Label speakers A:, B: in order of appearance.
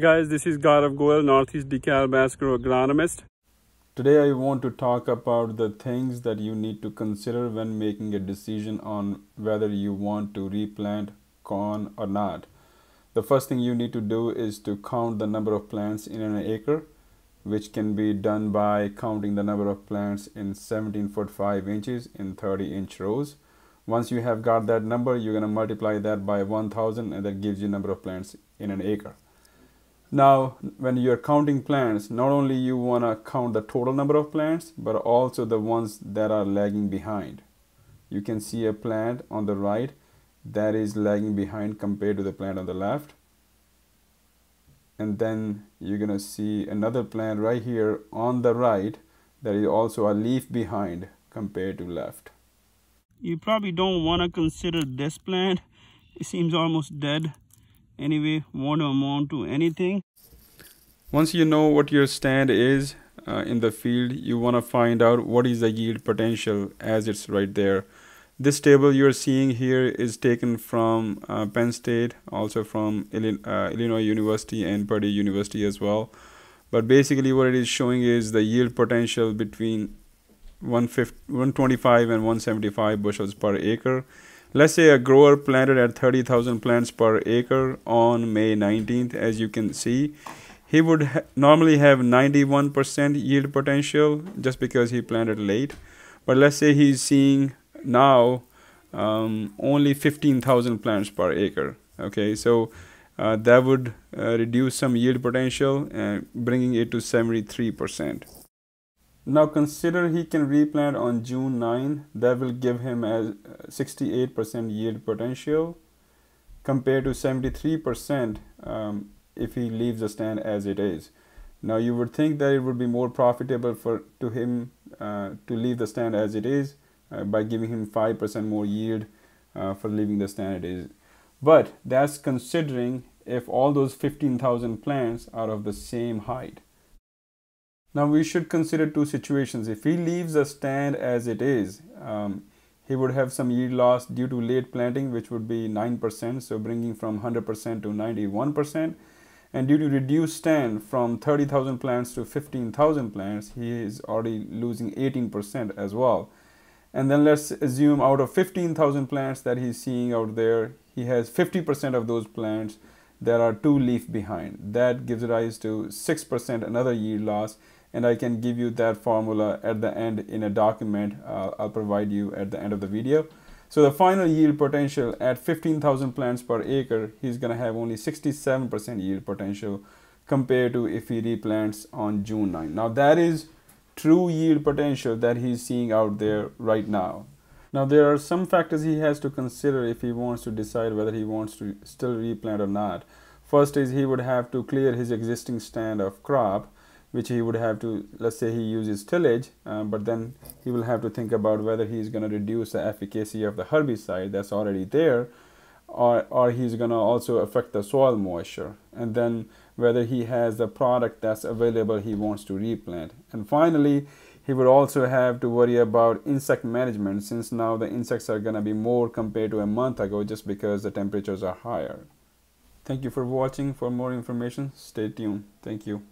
A: Guys, this is Gaurav Goyal, Northeast DeKalb Asgrow agronomist. Today I want to talk about the things that you need to consider when making a decision on whether you want to replant corn or not. The first thing you need to do is to count the number of plants in an acre, which can be done by counting the number of plants in 17 foot 5 inches in 30 inch rows. Once you have got that number, you're going to multiply that by 1000 and that gives you number of plants in an acre. Now, when you're counting plants, not only you want to count the total number of plants, but also the ones that are lagging behind. You can see a plant on the right that is lagging behind compared to the plant on the left. And then you're going to see another plant right here on the right that is also a leaf behind compared to left. You probably don't want to consider this plant. It seems almost dead anyway won't amount to anything. Once you know what your stand is uh, in the field you want to find out what is the yield potential as it's right there. This table you're seeing here is taken from uh, Penn State also from uh, Illinois University and Purdue University as well. But basically what it is showing is the yield potential between 125 and 175 bushels per acre Let's say a grower planted at 30,000 plants per acre on May 19th, as you can see. He would ha normally have 91% yield potential just because he planted late. But let's say he's seeing now um, only 15,000 plants per acre. Okay, so uh, that would uh, reduce some yield potential, and bringing it to 73%. Now consider he can replant on June 9. That will give him a 68% yield potential compared to 73% um, if he leaves the stand as it is. Now you would think that it would be more profitable for to him uh, to leave the stand as it is uh, by giving him 5% more yield uh, for leaving the stand as it is. But that's considering if all those 15,000 plants are of the same height. Now we should consider two situations. If he leaves the stand as it is, um, he would have some yield loss due to late planting, which would be 9%, so bringing from 100% to 91%. And due to reduced stand from 30,000 plants to 15,000 plants, he is already losing 18% as well. And then let's assume out of 15,000 plants that he's seeing out there, he has 50% of those plants that are two leaf behind. That gives rise to 6% another yield loss and I can give you that formula at the end in a document uh, I'll provide you at the end of the video. So the final yield potential at 15,000 plants per acre, he's going to have only 67% yield potential compared to if he replants on June 9. Now that is true yield potential that he's seeing out there right now. Now there are some factors he has to consider if he wants to decide whether he wants to still replant or not. First is he would have to clear his existing stand of crop which he would have to let's say he uses tillage uh, but then he will have to think about whether he's going to reduce the efficacy of the herbicide that's already there or, or he's going to also affect the soil moisture and then whether he has the product that's available he wants to replant. And finally he would also have to worry about insect management since now the insects are going to be more compared to a month ago just because the temperatures are higher. Thank you for watching. For more information stay tuned. Thank you